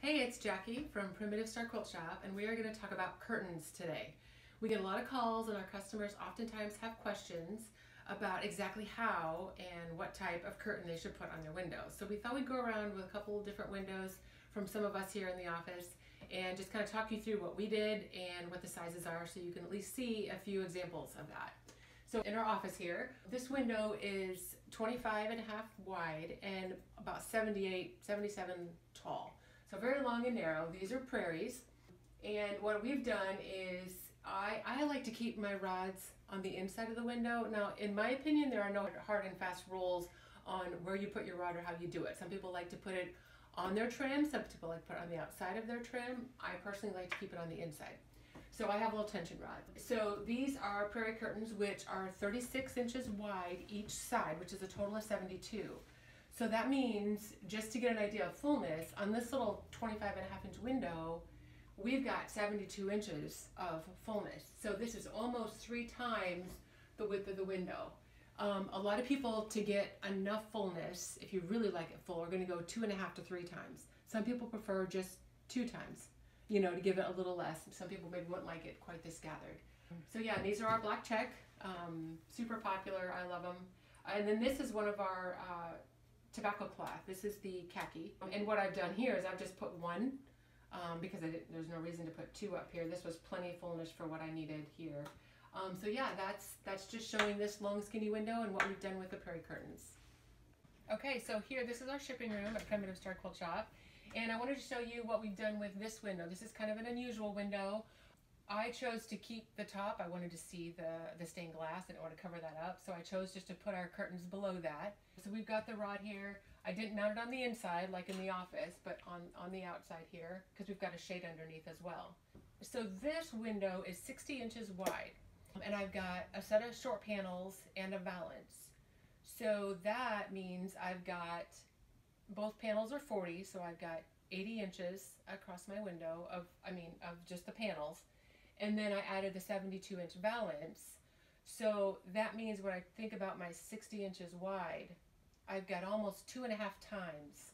Hey, it's Jackie from Primitive Star Quilt Shop, and we are going to talk about curtains today. We get a lot of calls, and our customers oftentimes have questions about exactly how and what type of curtain they should put on their windows. So we thought we'd go around with a couple of different windows from some of us here in the office and just kind of talk you through what we did and what the sizes are so you can at least see a few examples of that. So in our office here, this window is 25 and a half wide and about 78, 77 tall. So very long and narrow. These are prairies. And what we've done is I, I like to keep my rods on the inside of the window. Now, in my opinion, there are no hard and fast rules on where you put your rod or how you do it. Some people like to put it on their trim, some people like to put it on the outside of their trim. I personally like to keep it on the inside. So I have a little tension rod. So these are prairie curtains, which are 36 inches wide each side, which is a total of 72. So that means, just to get an idea of fullness, on this little 25 and a half inch window, we've got 72 inches of fullness. So this is almost three times the width of the window. Um, a lot of people, to get enough fullness, if you really like it full, are going to go two and a half to three times. Some people prefer just two times, you know, to give it a little less. Some people maybe wouldn't like it quite this gathered. So yeah, these are our black check, um, super popular. I love them. And then this is one of our uh, tobacco cloth. This is the khaki. And what I've done here is I've just put one um, because there's no reason to put two up here. This was plenty of fullness for what I needed here. Um, so yeah, that's, that's just showing this long skinny window and what we've done with the prairie curtains. Okay, so here, this is our shipping room at Primitive Star Quilt Shop. And I wanted to show you what we've done with this window. This is kind of an unusual window. I chose to keep the top. I wanted to see the, the stained glass. I didn't want to cover that up. So I chose just to put our curtains below that. So we've got the rod here. I didn't mount it on the inside like in the office, but on, on the outside here because we've got a shade underneath as well. So this window is 60 inches wide and I've got a set of short panels and a valance. So that means I've got, both panels are 40, so I've got 80 inches across my window of, I mean, of just the panels and then I added the 72 inch valance. So that means when I think about my 60 inches wide, I've got almost two and a half times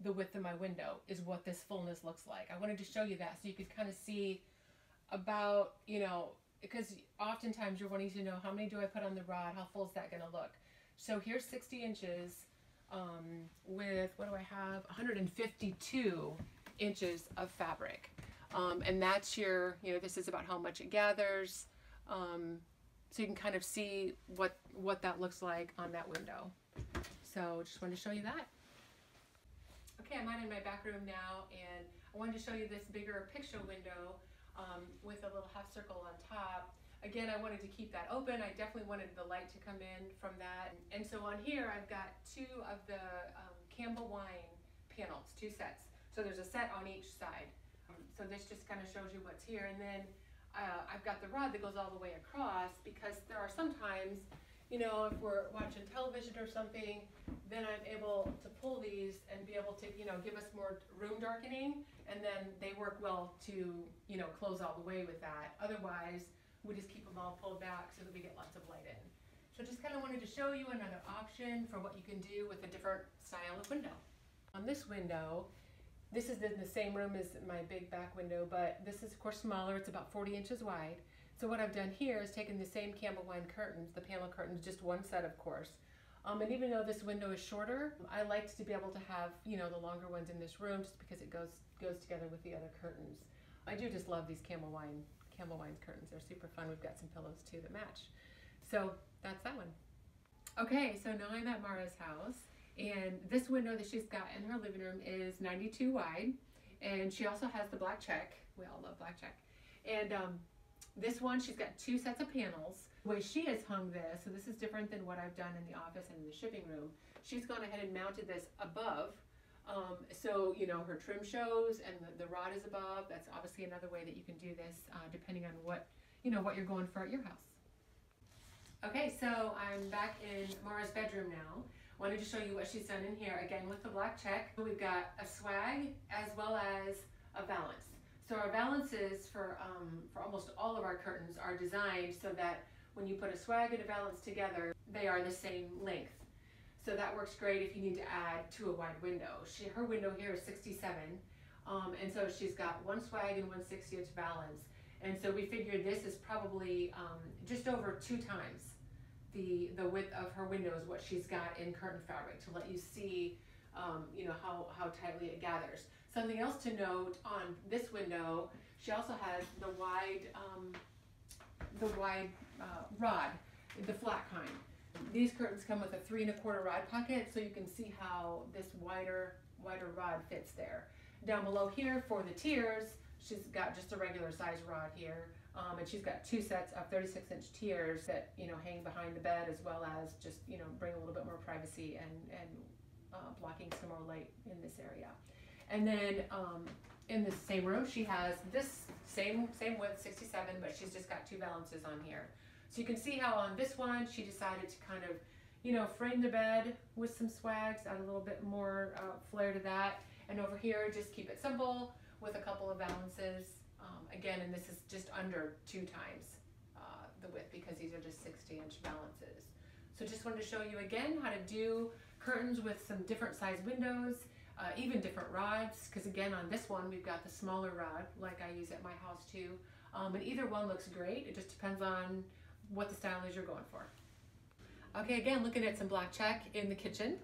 the width of my window is what this fullness looks like. I wanted to show you that so you could kind of see about, you know, because oftentimes you're wanting to know how many do I put on the rod, how full is that going to look. So here's 60 inches um, with, what do I have, 152 inches of fabric. Um, and that's your, you know, this is about how much it gathers. Um, so you can kind of see what, what that looks like on that window. So just wanted to show you that. Okay, I'm out in my back room now and I wanted to show you this bigger picture window um, with a little half circle on top. Again, I wanted to keep that open. I definitely wanted the light to come in from that. And so on here, I've got two of the um, Campbell Wine panels, two sets. So there's a set on each side. So this just kind of shows you what's here. And then uh, I've got the rod that goes all the way across because there are sometimes, you know, if we're watching television or something, then I'm able to pull these and be able to, you know, give us more room darkening. And then they work well to, you know, close all the way with that. Otherwise, we just keep them all pulled back so that we get lots of light in. So just kind of wanted to show you another option for what you can do with a different style of window. On this window, this is in the same room as my big back window, but this is of course smaller. It's about 40 inches wide. So what I've done here is taken the same Campbell Wine curtains, the panel curtains, just one set of course. Um, and even though this window is shorter, I liked to be able to have, you know, the longer ones in this room just because it goes goes together with the other curtains. I do just love these Campbell Wine Campbell Wine curtains. They're super fun. We've got some pillows too that match. So that's that one. Okay, so now I'm at Mara's house and this window that she's got in her living room is 92 wide. And she also has the black check. We all love black check. And um, this one, she's got two sets of panels. The way she has hung this, so this is different than what I've done in the office and in the shipping room. She's gone ahead and mounted this above. Um, so, you know, her trim shows and the, the, rod is above. That's obviously another way that you can do this uh, depending on what, you know, what you're going for at your house. Okay, so I'm back in Mara's bedroom now. Wanted to show you what she's done in here, again with the black check. We've got a swag as well as a valance. So our valances for, um, for almost all of our curtains are designed so that when you put a swag and a valance together, they are the same length. So that works great if you need to add to a wide window. She, her window here is 67. Um, and so she's got one swag and one 60 inch valance. And so we figured this is probably um, just over two times the the width of her windows, what she's got in curtain fabric to let you see, um, you know, how, how tightly it gathers. Something else to note on this window, she also has the wide, um, the wide uh, rod, the flat kind. These curtains come with a three and a quarter rod pocket, so you can see how this wider, wider rod fits there. Down below here for the tiers, she's got just a regular size rod here. Um, and she's got two sets of 36 inch tiers that, you know, hang behind the bed as well as just, you know, bring a little bit more privacy and, and uh, blocking some more light in this area. And then um, in the same room, she has this same, same width, 67, but she's just got two valances on here. So you can see how on this one, she decided to kind of, you know, frame the bed with some swags, add a little bit more uh, flair to that. And over here, just keep it simple with a couple of valances. Um, again, and this is just under two times uh, the width because these are just 60 inch valances. So just wanted to show you again how to do curtains with some different size windows, uh, even different rods, because again on this one we've got the smaller rod like I use at my house too. Um, but either one looks great, it just depends on what the style is you're going for. Okay, again looking at some black check in the kitchen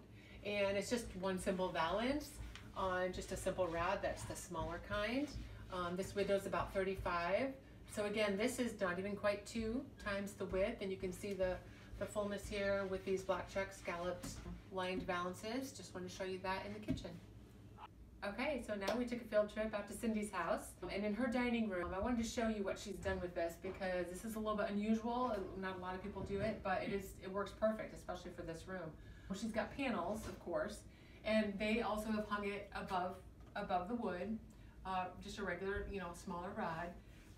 and it's just one simple valance on just a simple rod that's the smaller kind. Um, this is about 35. So again, this is not even quite two times the width, and you can see the, the fullness here with these black check scalloped lined valances. Just want to show you that in the kitchen. Okay, so now we took a field trip out to Cindy's house, and in her dining room, I wanted to show you what she's done with this because this is a little bit unusual. Not a lot of people do it, but it is it works perfect, especially for this room. Well, she's got panels, of course, and they also have hung it above above the wood uh, just a regular, you know, smaller rod.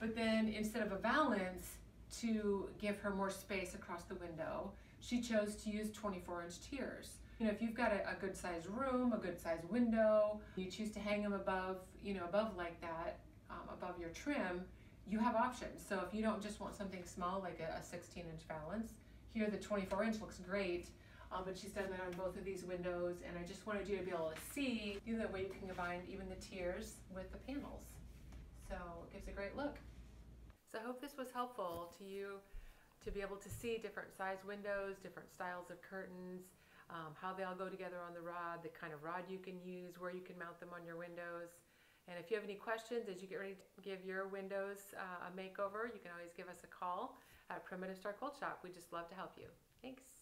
But then instead of a valance to give her more space across the window, she chose to use 24 inch tiers. You know, if you've got a, a good sized room, a good sized window, you choose to hang them above, you know, above like that, um, above your trim, you have options. So if you don't just want something small like a, a 16 inch valance, here the 24 inch looks great um, but she's done that on both of these windows and I just wanted you to be able to see the that way you can combine even the tiers with the panels. So it gives a great look. So I hope this was helpful to you to be able to see different size windows, different styles of curtains, um, how they all go together on the rod, the kind of rod you can use, where you can mount them on your windows. And if you have any questions as you get ready to give your windows uh, a makeover, you can always give us a call at Primitive Star Quilt Shop. We just love to help you. Thanks.